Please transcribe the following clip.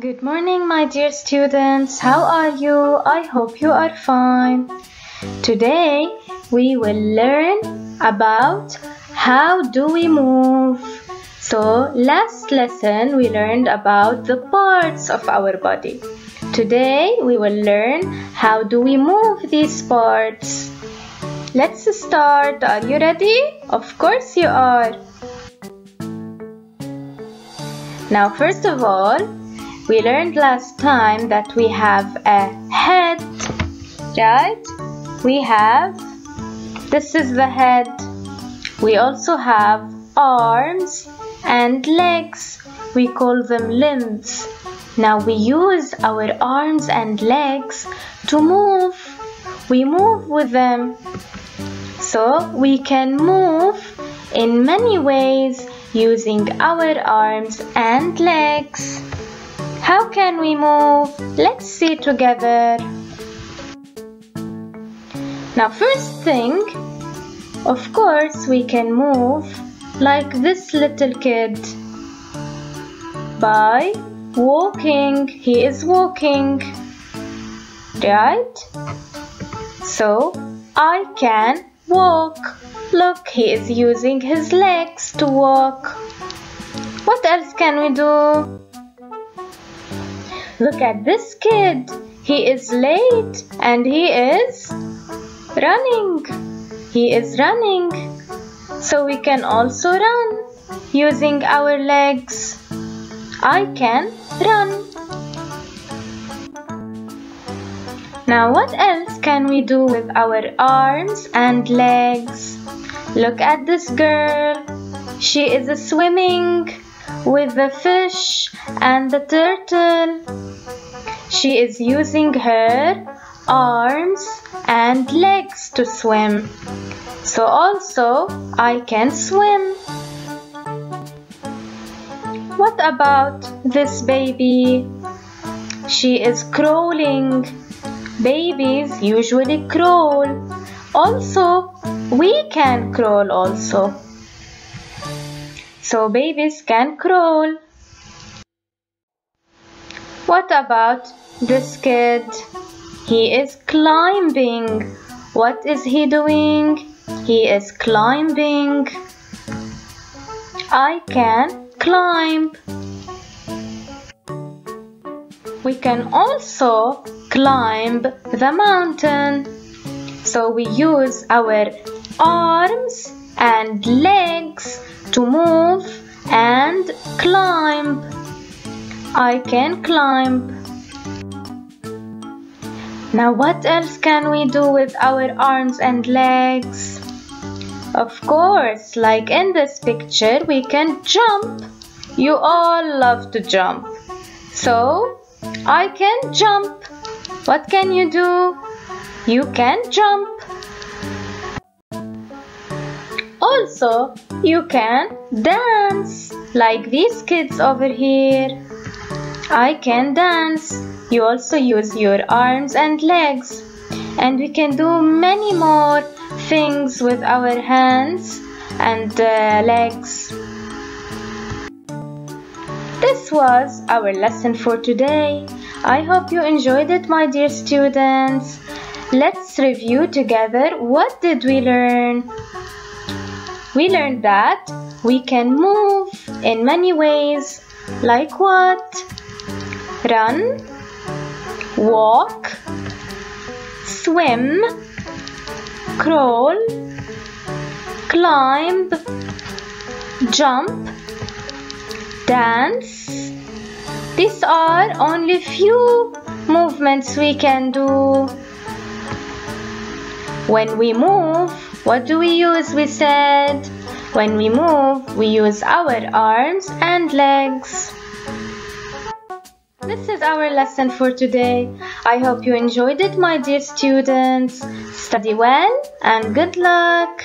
Good morning, my dear students. How are you? I hope you are fine. Today we will learn about how do we move. So, last lesson we learned about the parts of our body. Today we will learn how do we move these parts. Let's start. Are you ready? Of course you are. Now, first of all, we learned last time that we have a head, right? We have, this is the head. We also have arms and legs. We call them limbs. Now we use our arms and legs to move. We move with them. So we can move in many ways using our arms and legs. How can we move? Let's see together. Now first thing, of course we can move like this little kid by walking. He is walking, right? So I can walk. Look, he is using his legs to walk. What else can we do? Look at this kid. He is late and he is running. He is running. So we can also run using our legs. I can run. Now what else can we do with our arms and legs? Look at this girl. She is swimming with the fish and the turtle. She is using her arms and legs to swim. So also I can swim. What about this baby? She is crawling. Babies usually crawl. Also, we can crawl also. So babies can crawl. What about this kid? He is climbing. What is he doing? He is climbing. I can climb. We can also climb the mountain. So we use our arms and legs to move and climb. I can climb. Now what else can we do with our arms and legs? Of course, like in this picture, we can jump. You all love to jump. So, I can jump. What can you do? You can jump. Also, you can dance like these kids over here. I can dance. You also use your arms and legs. And we can do many more things with our hands and uh, legs. This was our lesson for today. I hope you enjoyed it, my dear students. Let's review together what did we learn? We learned that we can move in many ways. Like what? Run, walk, swim, crawl, climb, jump, dance. These are only few movements we can do. When we move, what do we use? We said. When we move, we use our arms and legs. This is our lesson for today. I hope you enjoyed it, my dear students. Study well and good luck.